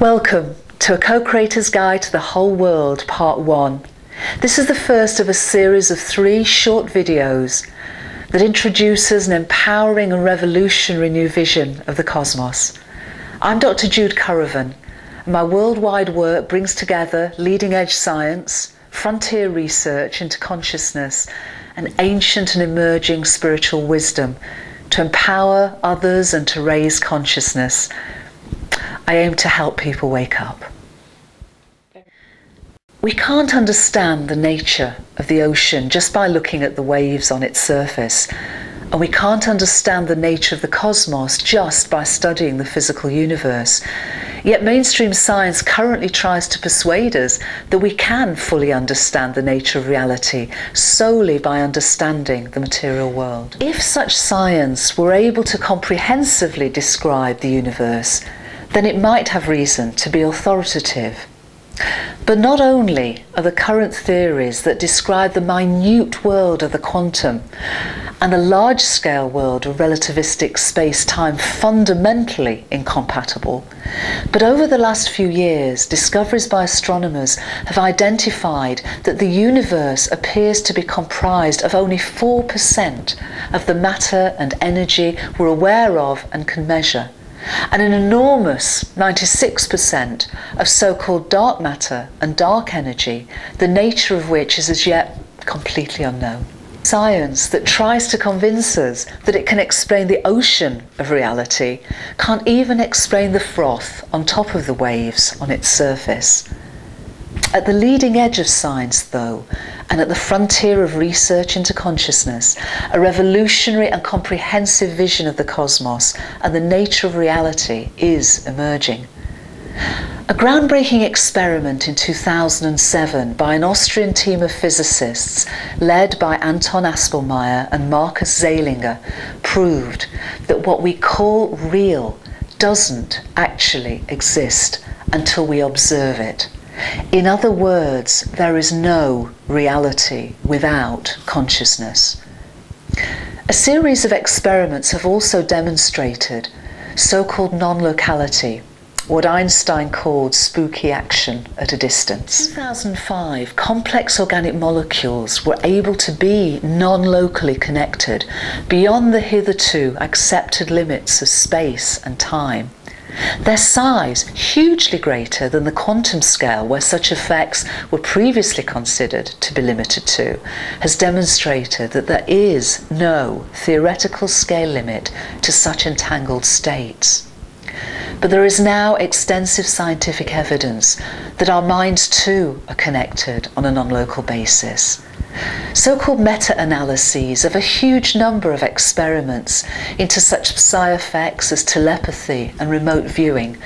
Welcome to A Co-Creator's Guide to the Whole World, Part 1. This is the first of a series of three short videos that introduces an empowering and revolutionary new vision of the cosmos. I'm Dr. Jude Currivan, and my worldwide work brings together leading edge science, frontier research into consciousness, and ancient and emerging spiritual wisdom to empower others and to raise consciousness. I aim to help people wake up. We can't understand the nature of the ocean just by looking at the waves on its surface. And we can't understand the nature of the cosmos just by studying the physical universe. Yet mainstream science currently tries to persuade us that we can fully understand the nature of reality solely by understanding the material world. If such science were able to comprehensively describe the universe, then it might have reason to be authoritative. But not only are the current theories that describe the minute world of the quantum and the large scale world of relativistic space time fundamentally incompatible, but over the last few years, discoveries by astronomers have identified that the universe appears to be comprised of only 4% of the matter and energy we're aware of and can measure and an enormous 96% of so called dark matter and dark energy, the nature of which is as yet completely unknown. Science that tries to convince us that it can explain the ocean of reality can't even explain the froth on top of the waves on its surface. At the leading edge of science, though, and at the frontier of research into consciousness, a revolutionary and comprehensive vision of the cosmos and the nature of reality is emerging. A groundbreaking experiment in 2007 by an Austrian team of physicists led by Anton Aspelmeyer and Markus Zeilinger proved that what we call real doesn't actually exist until we observe it. In other words, there is no reality without consciousness. A series of experiments have also demonstrated so called non locality, what Einstein called spooky action at a distance. In 2005, complex organic molecules were able to be non locally connected beyond the hitherto accepted limits of space and time. Their size, hugely greater than the quantum scale where such effects were previously considered to be limited to, has demonstrated that there is no theoretical scale limit to such entangled states. But there is now extensive scientific evidence that our minds too are connected on a non local basis. So called meta analyses of a huge number of experiments into such psi effects as telepathy and remote viewing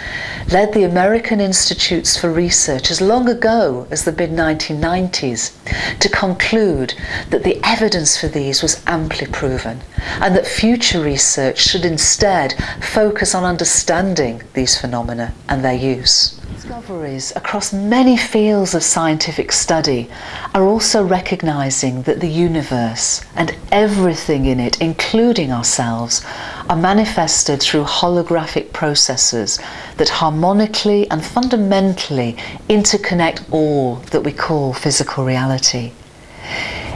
led the American Institutes for Research as long ago as the mid 1990s to conclude that the evidence for these was amply proven and that future research should instead focus on understanding these phenomena and their use. Discoveries across many fields of scientific study are also recognizing that the universe and everything in it, including ourselves, are manifested through holographic processes that harmonically and fundamentally interconnect all that we call physical reality.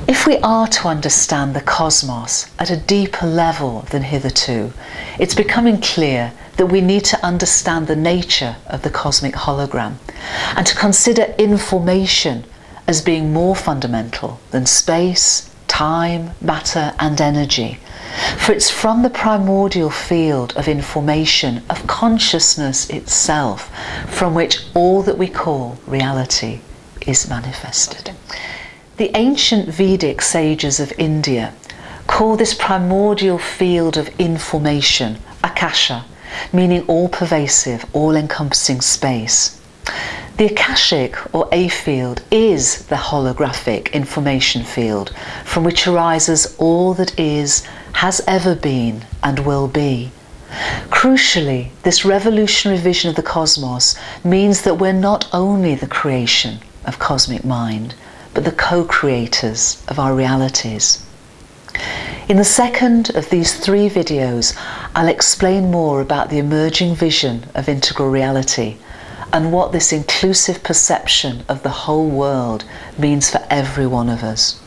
If we are to understand the cosmos at a deeper level than hitherto, it's becoming clear that we need to understand the nature of the cosmic hologram and to consider information as being more fundamental than space, time, matter, and energy. For it's from the primordial field of information, of consciousness itself, from which all that we call reality is manifested. The ancient Vedic sages of India call this primordial field of information Akasha, meaning all pervasive, all encompassing space. The Akashic or A field is the holographic information field from which arises all that is, has ever been, and will be. Crucially, this revolutionary vision of the cosmos means that we're not only the creation of cosmic mind, but the co creators of our realities. In the second of these three videos, I'll explain more about the emerging vision of integral reality and what this inclusive perception of the whole world means for every one of us.